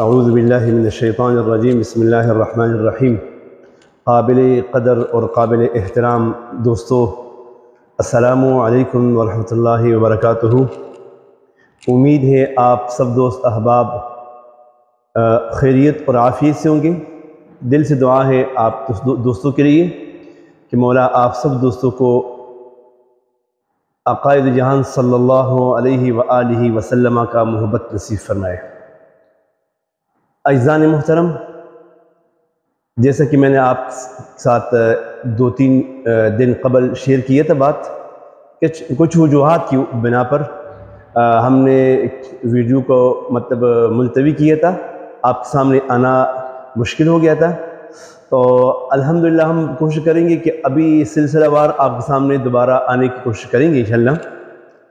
अज़बिल्लिमिनशैतानरजीम बसमीम काबिल कदर और काबिल एहतराम दोस्तों असलकम वरहमल वबरक उम्मीद है आप सब दोस्त अहबाब खैरियत और आफ़ियत से होंगे दिल से दुआ है आप दोस्तों के लिए कि मौला आप सब दोस्तों को अकायद जहान सल्लल्लाहु अलैहि सल्ला वसल्लम का मोहब्बत नसीब फरमाए अज़ान मोहतरम जैसा कि मैंने आप साथ दो तीन दिन कबल शेयर किया था बात कुछ वजूहत की बिना पर आ, हमने वीडियो को मतलब मुलतवी किया था आपके सामने आना मुश्किल हो गया था तो अल्हम्दुलिल्लाह हम कोशिश करेंगे कि अभी सिलसिलावार आपके सामने दोबारा आने की कोशिश करेंगे इंशाल्लाह।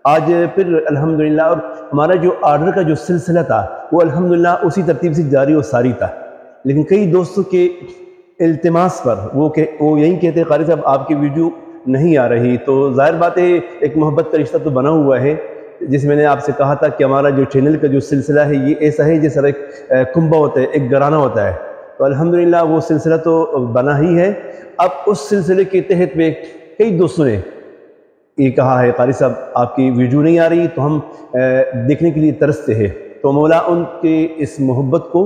आज फिर अल्हम्दुलिल्लाह, और हमारा जो आर्डर का जो सिलसिला था, वो अल्हम्दुलिल्लाह उसी तरतीब से जारी और सारी था। लेकिन कई दोस्तों के अल्तमास पर, वो के, वो यही कहते कारी साहब, आपकी वीडियो नहीं आ रही। तो ज़ाहिर बात है, एक मोहब्बत का रिश्ता तो बना हुआ है, जैसे मैंने आपसे कहा था कि हमारा जो चैनल का जो सिलसिला है, ये ऐसा है जैसा एक कुंभा होता है, एक घराना होता है। तो अल्हम्दुलिल्लाह, वो सिलसिला तो बना ही है। अब उस सिलसिले के तहत में कई दोस्तों ने ये कहा है, कारी साहब, आपकी वीडियो नहीं आ रही तो हम देखने के लिए तरसते हैं। तो मौला, उनके इस मोहब्बत को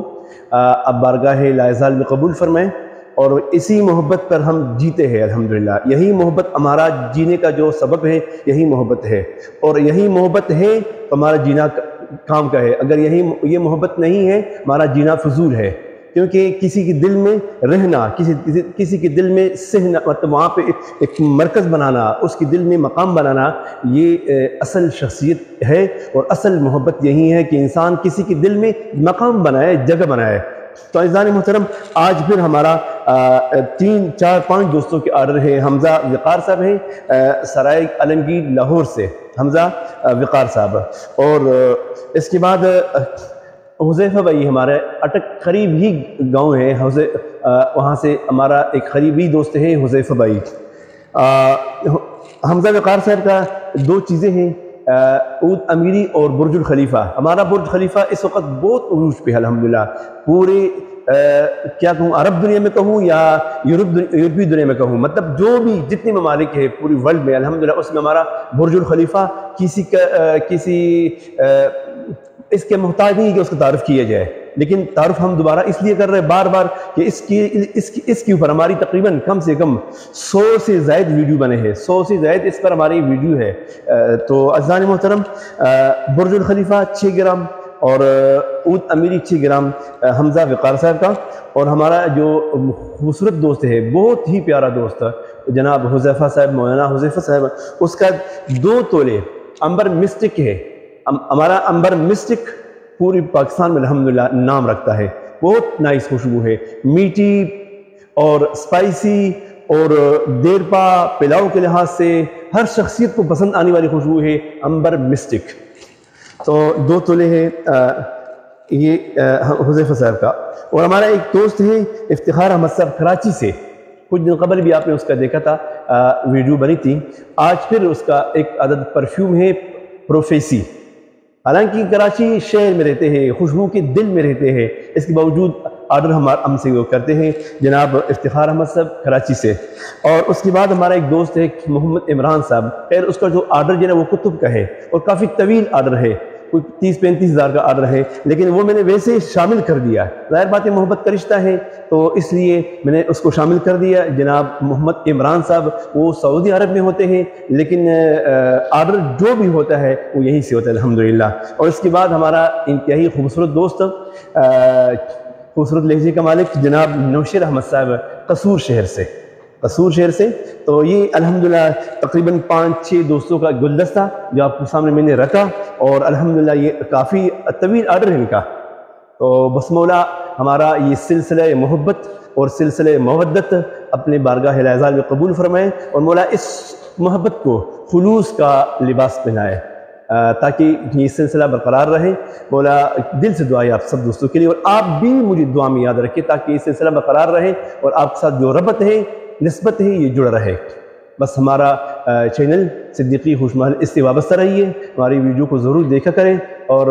अब बारगाह लाइजाल में कबूल फरमाएँ और इसी मोहब्बत पर हम जीते हैं, अल्हम्दुलिल्लाह। यही मोहब्बत हमारा जीने का जो सबब है, यही मोहब्बत है। और यही मोहब्बत है तो हमारा जीना काम का है। अगर यही, ये मोहब्बत नहीं है, हमारा जीना फजूल है। क्योंकि किसी के दिल में रहना किसी किसी, किसी के दिल में सहना मतलब वहाँ पे एक मरकज़ बनाना उसके दिल में मकाम बनाना ये असल शख्सियत है और असल मोहब्बत यही है कि इंसान किसी के दिल में मकाम बनाए जगह बनाए। तो अजान मोहतरम आज फिर हमारा आ, तीन चार पाँच दोस्तों के आर्डर है हमज़ा वक़ार साहब हैं सराय आलमगीर लाहौर से हमज़ा वक़ार साहब। और इसके बाद हुजैफा भाई हमारे अटक करीब ही गाँव है हुजै वहाँ से हमारा एक करीबी दोस्त है हुजैफा भाई। हमजा वक़ार साहब का दो चीज़ें हैं ऊद अमीरी और बुर्जुल खलीफा। हमारा बुर्ज खलीफा इस वक्त बहुत उरूज पे है अलहमदिल्ला पूरे आ, क्या कहूँ अरब दुनिया में कहूँ या यूरोप यूरोपीय दुनिया में कहूँ मतलब जो भी जितने ममालिक है पूरी वर्ल्ड में अलहमदिल्ला उसमें हमारा बुर्जुल खलीफा किसी का किसी आ, इसके मोहताज नहीं कि उसका तारफ़ किया जाए। लेकिन तारफ़ हम दोबारा इसलिए कर रहे हैं बार बार कि इसकी इसकी, इसके ऊपर हमारी तकरीबन कम से कम सौ से जायद वीडियो बने हैं। सौ से जायद इस पर हमारी वीडियो है। तो अजान मोहतरम बुरजुल खलीफा छः ग्राम और ऊद अमीरी छः ग्राम हमज़ा वक़ार साहब का और हमारा जो खूबसूरत दोस्त है, बहुत ही प्यारा दोस्त जनाब हुजैफ़ा साहब, मौलाना हुजैफ़ा साहब, उसका दो तोले अंबर मिस्टिक है। हमारा अंबर मिस्टिक पूरी पाकिस्तान में अलहमदिल्ला नाम रखता है। बहुत नाइस खुशबू है। मीठी और स्पाइसी और देरपा पिलाव के लिहाज से हर शख्सियत को पसंद आने वाली खुशबू है अंबर मिस्टिक तो दो तोले हैं ये हुजैफा साहब का। और हमारा एक दोस्त है इफ्तार अहमद साहब कराची से। कुछ दिन कबल भी आपने उसका देखा था आ, वीडियो बनी थी। आज फिर उसका एक अदद परफ्यूम है प्रोफेसी। हालाँकि कराची शहर में रहते हैं, खुशबू के दिल में रहते हैं, इसके बावजूद आर्डर हम, हमसे वो करते हैं। जनाब इफ्तार अहमद साहब, कराची से। और उसके बाद हमारा एक दोस्त है, मोहम्मद इमरान साहब। खैर, उसका जो आर्डर जो है वो कुतुब का है और काफ़ी तवील आर्डर है। कोई तीस पैंतीस हज़ार का आर्डर है, लेकिन वो मैंने वैसे ही शामिल कर दिया ज़ाहिर बात है, मोहब्बत का रिश्ता है तो इसलिए मैंने उसको शामिल कर दिया। जनाब मोहम्मद इमरान साहब, वो सऊदी अरब में होते हैं, लेकिन आर्डर जो भी होता है, वो यहीं से होता है अलहमदिल्ला और इसके बाद हमारा इंतहाई खूबसूरत दोस्त खूबसूरत लहजे का मालिक जनाब नौशर अहमद साहब, कसूर शहर से। कसूर शहर से। तो ये अल्हम्दुलिल्लाह तकरीबन पाँच छः दोस्तों का गुलदस्ता जो आपके सामने मैंने रखा और अल्हम्दुलिल्लाह ये काफ़ी तवील आर्डर है इनका। तो बस मौला, हमारा ये सिलसिला मोहब्बत और सिलसिले मवदत अपने बारगाह लाजाल में कबूल फरमाएँ और मौला इस मोहब्बत को खलूस का लिबास पहनाए ताकि ये सिलसिला बरकरार रहे। मौला, दिल से दुआ आप सब दोस्तों के लिए और आप भी मुझे दुआ में याद रखें ताकि ये सिलसिला बरकरार रहे और आपके साथ जो रबत है नस्बत है ये जुड़ रहे। बस हमारा चैनल सिद्दीकी खुशमहल इससे वाबस्ता रहिए। हमारी वीडियो को ज़रूर देखा करें और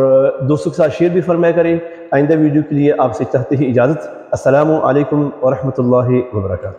दोस्तों के साथ शेयर भी फरमाया करें। आइंदा वीडियो के लिए आपसे चाहते ही इजाज़त। असलकम वरहमल वर्का